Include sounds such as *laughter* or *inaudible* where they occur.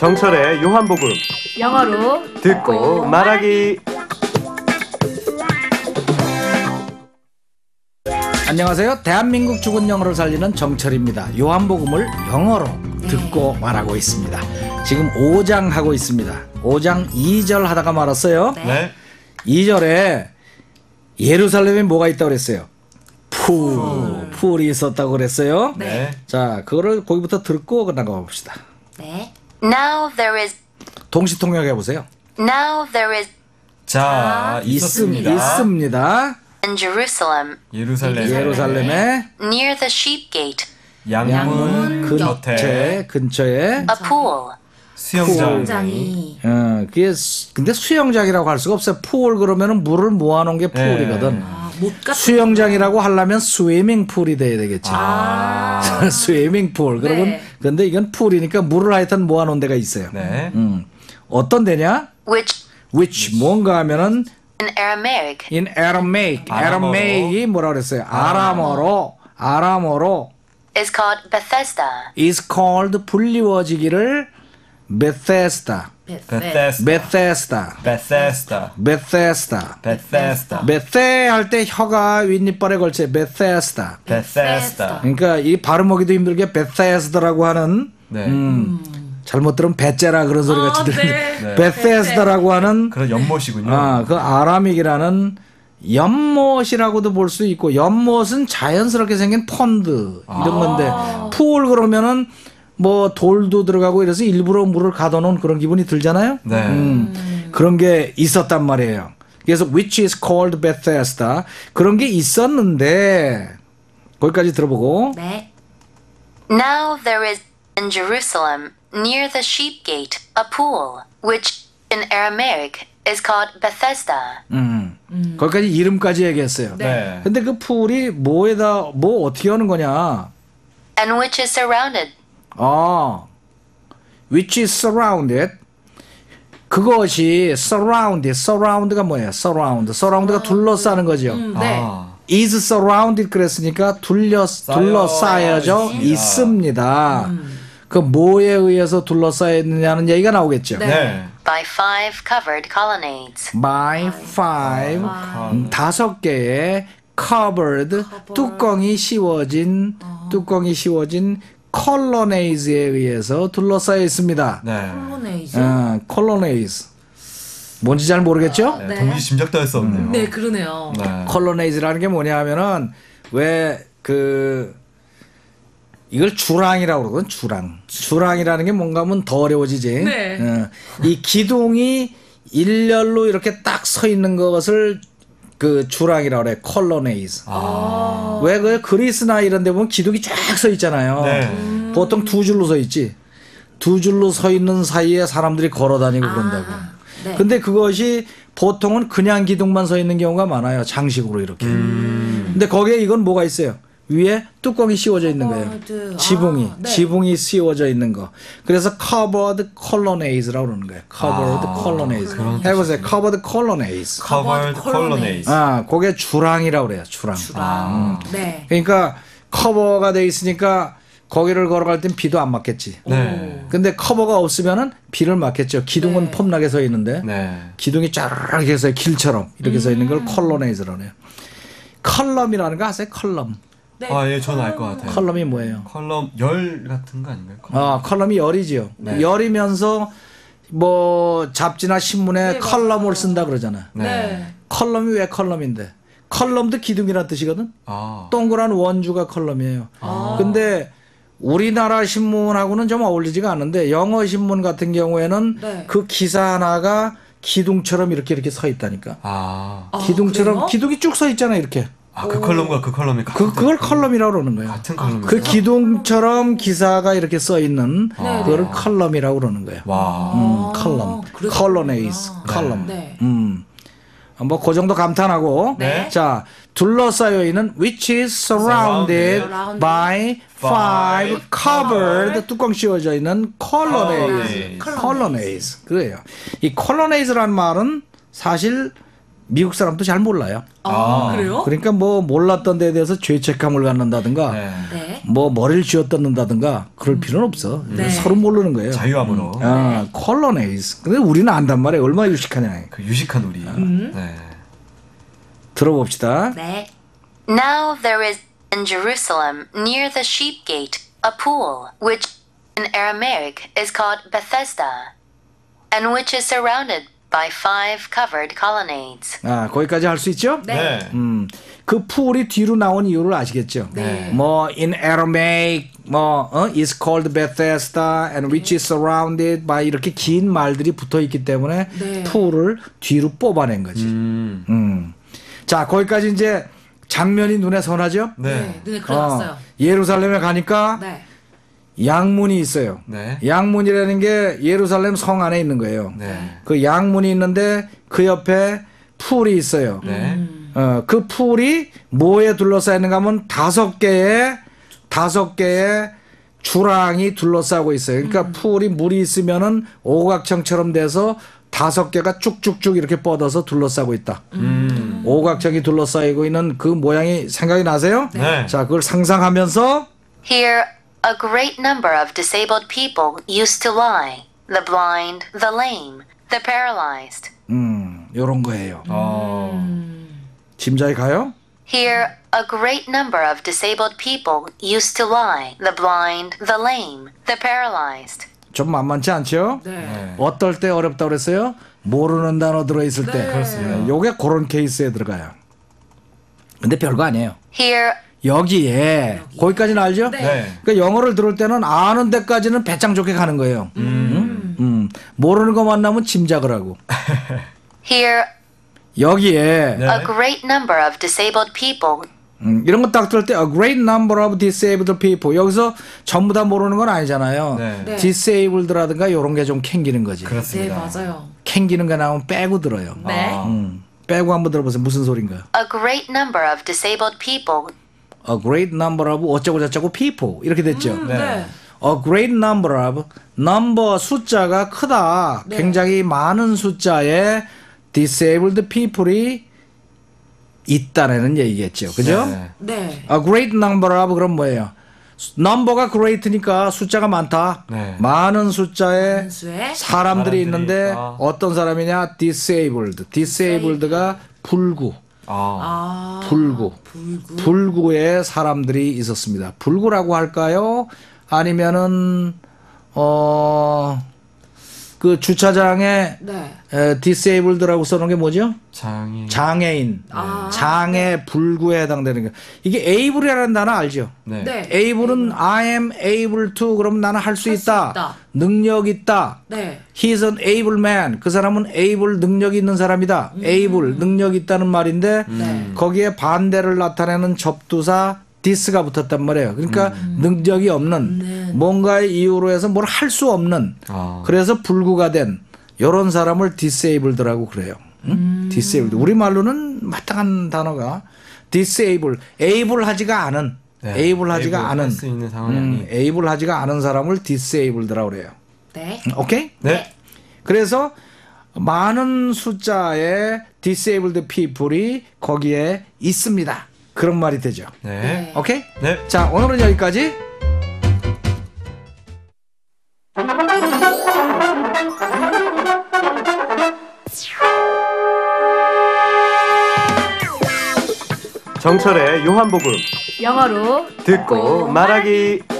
정철의 요한복음 영어로 듣고 말하기. 안녕하세요. 대한민국 죽은 영어를 살리는 정철입니다. 요한복음을 영어로 듣고 말하고 있습니다. 지금 5장 하고 있습니다. 5장 2절 하다가 말았어요. 네. 2절에 예루살렘에 뭐가 있다고 그랬어요? 풀. 풀이 있었다고 그랬어요. 네. 자, 그거를 거기부터 듣고 나가 봅시다. 네. Now there is 동시 통역해 보세요. now there is 자, 있었습니다. 있습니다. in Jerusalem 예루살렘. 예루살렘에 near the sheep gate 양문 곁에 근처에 근처에 a pool 수영장. 장이 어, 그게 수- 근데 수영장이라고 할 수가 없어요. 풀 그러면은 물을 모아놓은 게 pool이거든. 아, 수영장이라고 하려면 swimming pool이 돼야 되겠지. *laughs* swimming pool. 그러면 네. 근데 이건 pool이니까 물을 하여튼 모아놓은 데가 있어요. 네. 음. 어떤 데냐? which which 뭔가 하면은 in Aramaic in Aramaic. 아람어로. Aramaic 뭐라 그랬어요? 아람어로 아람어로 is called Bethesda is called 불리워지기를 Bethesda. 베테스다. Bethesda. 베테스다. Bethesda. 베테스다. 베테 할때 혀가 윗니빨에 걸쳐 베테스다. 베테스다. 그러니까 이 발음하기도 힘들게 베테스다라고 하는 네. 음, 잘못 들으면 베째라 그런 소리 같이 아, 들리는데 네. 베테스다라고 하는 그런 연못이군요. 아, 그 아람익이라는 연못이라고도 볼 수 있고 연못은 자연스럽게 생긴 펀드 이런 건데 풀 그러면은 뭐 돌도 들어가고 이래서 일부러 물을 가둬놓은 그런 기분이 들잖아요. 네. 음, 그런 게 있었단 말이에요. 그래서 which is called Bethesda 그런 게 있었는데 거기까지 들어보고 네. now there is in Jerusalem near the sheep gate a pool which in Aramaic is called Bethesda 음, 거기까지 이름까지 얘기했어요. 네. 근데 그 풀이 뭐에다 뭐 어떻게 하는 거냐? and which is surrounded 아, which is surrounded. 그것이 surrounded, surround가 뭐예요? surround, surround가 둘러싸는 거죠. 네. 아. is surrounded 그랬으니까 둘러 둘러싸여져 있습니다. 있습니다. 그 뭐에 의해서 둘러싸여 있느냐는 얘기가 나오겠죠. 네. by five covered colonnades by five 음, 다섯 개의 covered 뚜껑이 씌워진 뚜껑이 씌워진 colonnades에 의해서 둘러싸여 있습니다. 네. colonnades죠. 어, colonnades 뭔지 잘 모르겠죠? 네. 동시 짐작도 할 수 없네요. 네, 그러네요. 네. colonnades라는 게 뭐냐면은 왜 그 이걸 주랑이라고 그러거든 주랑 주랑이라는 게 뭔가 하면 더 어려워지지 네. 어, 이 기둥이 일렬로 이렇게 딱 서 있는 것을 그 주랑이라고 그래 colonnades 아. 왜그 그리스나 이런 데 보면 기둥이 쫙 서 있잖아요 네. 보통 두 줄로 서 있지 두 줄로 서 있는 사이에 사람들이 걸어 다니고 그런다고 네. 근데 그것이 보통은 그냥 기둥만 서 있는 경우가 많아요. 장식으로 이렇게. 근데 거기에 이건 뭐가 있어요? 위에 뚜껑이 씌워져 있는 거예요. Covered. 지붕이 아, 네. 지붕이 씌워져 있는 거. 그래서 covered colonnades라고 그러는 거예요. covered 아, colonnades. 해보세요. covered colonnades. covered colonnades. 아, 그게 주랑이라고 그래요. 주랑. 주랑. 네. 그러니까 커버가 돼 있으니까 거기를 걸어갈 땐 비도 안 맞겠지. 네. 근데 커버가 없으면은 비를 맞겠죠. 기둥은 네. 폼나게 서 있는데 네. 기둥이 쫙 해서 길처럼 이렇게 서 있는 걸 colonnades라고 해요. column이라는 거 아세요? column. 네. 아, 예, 저는 알 것 같아요. column이 뭐예요? column 열 같은 거 아닌가요? column. 아, column이 열이지요. 네. 열이면서 뭐 잡지나 신문에 네, column을 맞아요. 쓴다 그러잖아요. 네. column이 왜 column인데? column도 기둥이란 뜻이거든. 아. 동그란 원주가 column이에요. 근데 우리나라 신문하고는 좀 어울리지가 않는데 영어 신문 같은 경우에는 네. 그 기사 하나가 기둥처럼 이렇게 이렇게 서 있다니까. 아. 아, 기둥처럼 그래요? 기둥이 쭉 서 있잖아 이렇게. 아, 그 컬럼과 그 컬럼이 그 그걸 컬럼이라고 그러는 거예요. 같은 컬럼이. 그 기둥처럼 기사가 이렇게 써 있는 네, 그거를 column이라고 그러는 거예요. 와. 음, column, 그래서 colonnades, 그렇구나. column. 네. 음. 뭐 그 정도 감탄하고 네. 자 둘러싸여 있는 which is surrounded Surrounded. by five covered 뚜껑 씌워져 있는 colonnades Colonnades. colonnades 그래요 이 colonnades라는 말은 사실 미국 사람도 잘 몰라요. 아, 아. 그래요? 그러니까 뭐 몰랐던 데에 대해서 죄책감을 갖는다든가 네. 네. 뭐 머리를 쥐어뜯는다든가 그럴 필요는 없어. 네. 서로 모르는 거예요. 자유함으로 아, colonnades. 근데 우리는 안단 말이에요. 얼마나 유식하냐. 그 유식한 우리. 음. 네. 들어봅시다. 네. Now there is in Jerusalem near the sheep gate a pool, which in Aramaic is called Bethesda, and which is surrounded by five covered colonnades. 아, 거기까지 할 수 있죠? 네. 음, 그 풀이 뒤로 나온 이유를 아시겠죠? 네. 뭐 in Aramaic 뭐 어? is called Bethesda and which is surrounded by 이렇게 긴 말들이 붙어 있기 때문에 네. 풀을 뒤로 뽑아낸 거지. 음. 음. 자, 거기까지 이제 장면이 눈에 선하죠? 네. 네. 눈에. 어, 예루살렘에 가니까 네. 양문이 있어요. 네. 양문이라는 게 예루살렘 성 안에 있는 거예요. 네. 그 양문이 있는데 그 옆에 풀이 있어요. 네. 어, 그 풀이 뭐에 둘러싸여 있는가 하면 다섯 개의 다섯 개의 주랑이 둘러싸고 있어요. 그러니까 풀이 물이 있으면은 오각형처럼 돼서 다섯 개가 쭉쭉쭉 이렇게 뻗어서 둘러싸고 있다. 음. 오각형이 둘러싸이고 있는 그 모양이 생각이 나세요? 네. 자, 그걸 상상하면서 Here, a great number of disabled people used to lie the blind, the lame, the paralyzed. 음, 요런 거예요. 어. 짐작이 가요? Here, a great number of disabled people used to lie the blind, the lame, the paralyzed. 좀 만만치 않죠? 네. 네. 어떨 때 어렵다 그랬어요? 모르는 단어 들어있을 때. 그렇습니다. 요게 그런 케이스에 들어가요. 근데 별거 아니에요. Here, 여기에 거기까지는 알죠? 네. 네. 그러니까 영어를 들을 때는 아는 데까지는 배짱 좋게 가는 거예요. 음. 음. 모르는 거 만나면 짐작을 하고. *laughs* here, 여기에 네. a great number of disabled people 음, 이런 거 딱 들을 때 a great number of disabled people 여기서 전부 다 모르는 건 아니잖아요. 네. 네. disabled라든가 이런 게 좀 캥기는 거지. 네, 그렇습니다. 맞아요. 캥기는 거 나오면 빼고 들어요. 네. 아. 음, 빼고 한번 들어보세요. 무슨 소린가요? a great number of disabled people A great number of 어쩌고 저쩌고 people 이렇게 됐죠. 네. 네. A great number of number 숫자가 크다. 네. 굉장히 많은 숫자의 disabled people이 있다라는 얘기겠죠. 그죠? 네. 네. A great number of 그럼 뭐예요? 넘버가 great니까 숫자가 많다. 네. 많은 숫자의 사람들이 사람들이 있는데 있다. 어떤 사람이냐? disabled. disabled가 불구. 아. 아. 불구. 불구. 불구의 사람들이 있었습니다. 불구라고 할까요? 아니면은 어. 그 주차장에 네. 에, disabled라고 써놓은 게 뭐죠? 장이. 장애인, 아. 장애 불구에 해당되는 거. 이게 able이라는 단어 알죠? 네. 네. able은 I am able to 그럼 나는 할 수 있다. 있다. 능력 있다. 네. He is an able man. 그 사람은 able 능력이 있는 사람이다. able 능력이 있다는 말인데 네. 거기에 반대를 나타내는 접두사 this가 붙었단 말이에요. 그러니까 능력이 없는 뭔가의 이유로 해서 뭘 할 수 없는 아. 그래서 불구가 된 이런 사람을 disabled라고 그래요. 응? disabled. 우리 말로는 마땅한 단어가 disable, able 하지가 않은, 네. able 하지가 able 않은, 음, 아닌. able 하지가 않은 사람을 disabled라고 그래요. 네. 오케이? 네. 그래서 많은 숫자의 disabled people이 거기에 있습니다. 그런 말이 되죠. 네. 네. 오케이? 네. 자, 오늘은 여기까지. 정철의 요한복음 영어로 듣고 말하기.